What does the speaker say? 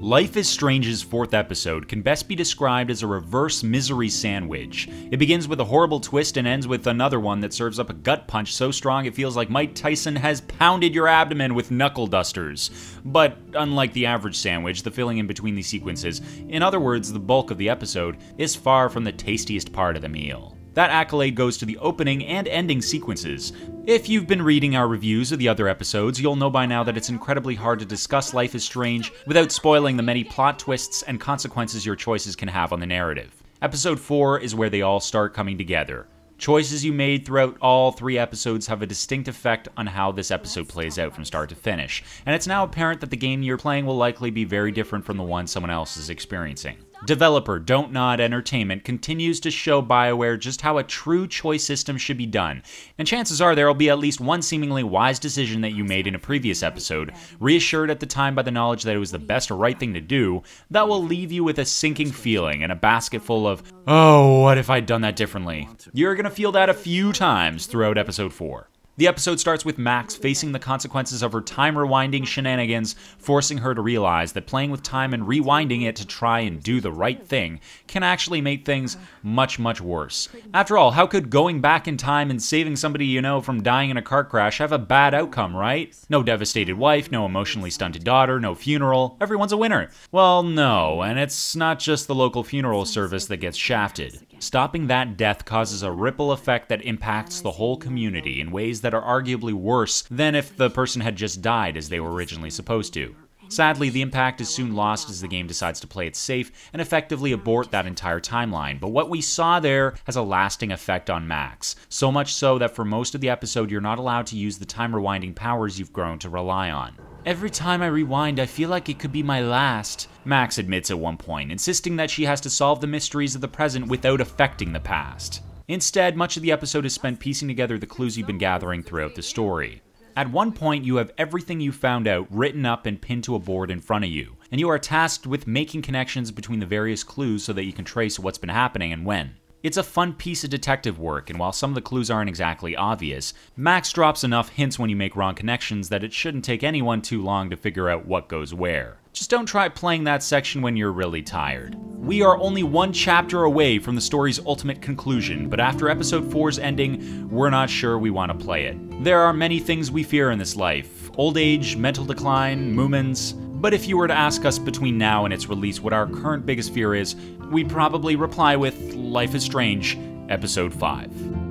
Life is Strange's fourth episode can best be described as a reverse misery sandwich. It begins with a horrible twist and ends with another one that serves up a gut punch so strong it feels like Mike Tyson has pounded your abdomen with knuckle dusters. But unlike the average sandwich, the filling in between these sequences, in other words, the bulk of the episode, is far from the tastiest part of the meal. That accolade goes to the opening and ending sequences. If you've been reading our reviews of the other episodes, you'll know by now that it's incredibly hard to discuss Life is Strange without spoiling the many plot twists and consequences your choices can have on the narrative. Episode 4 is where they all start coming together. Choices you made throughout all three episodes have a distinct effect on how this episode plays out from start to finish, and it's now apparent that the game you're playing will likely be very different from the one someone else is experiencing. Developer Dontnod Entertainment continues to show BioWare just how a true choice system should be done, and chances are there will be at least one seemingly wise decision that you made in a previous episode, reassured at the time by the knowledge that it was the best or right thing to do, that will leave you with a sinking feeling and a basket full of, oh, what if I'd done that differently? You're gonna feel that a few times throughout episode 4. The episode starts with Max facing the consequences of her time rewinding shenanigans, forcing her to realize that playing with time and rewinding it to try and do the right thing can actually make things much, much worse. After all, how could going back in time and saving somebody you know from dying in a car crash have a bad outcome, right? No devastated wife, no emotionally stunted daughter, no funeral. Everyone's a winner. Well, no, and it's not just the local funeral service that gets shafted. Stopping that death causes a ripple effect that impacts the whole community in ways that are arguably worse than if the person had just died as they were originally supposed to. Sadly, the impact is soon lost as the game decides to play it safe and effectively abort that entire timeline. But what we saw there has a lasting effect on Max, so much so that for most of the episode, you're not allowed to use the time rewinding powers you've grown to rely on. Every time I rewind, I feel like it could be my last, Max admits at one point, insisting that she has to solve the mysteries of the present without affecting the past. Instead, much of the episode is spent piecing together the clues you've been gathering throughout the story. At one point, you have everything you found out written up and pinned to a board in front of you, and you are tasked with making connections between the various clues so that you can trace what's been happening and when. It's a fun piece of detective work, and while some of the clues aren't exactly obvious, Max drops enough hints when you make wrong connections that it shouldn't take anyone too long to figure out what goes where. Just don't try playing that section when you're really tired. We are only one chapter away from the story's ultimate conclusion, but after episode 4's ending, we're not sure we want to play it. There are many things we fear in this life old age, mental decline, Moomins. But if you were to ask us between now and its release what our current biggest fear is, we'd probably reply with Life is Strange, Episode 5.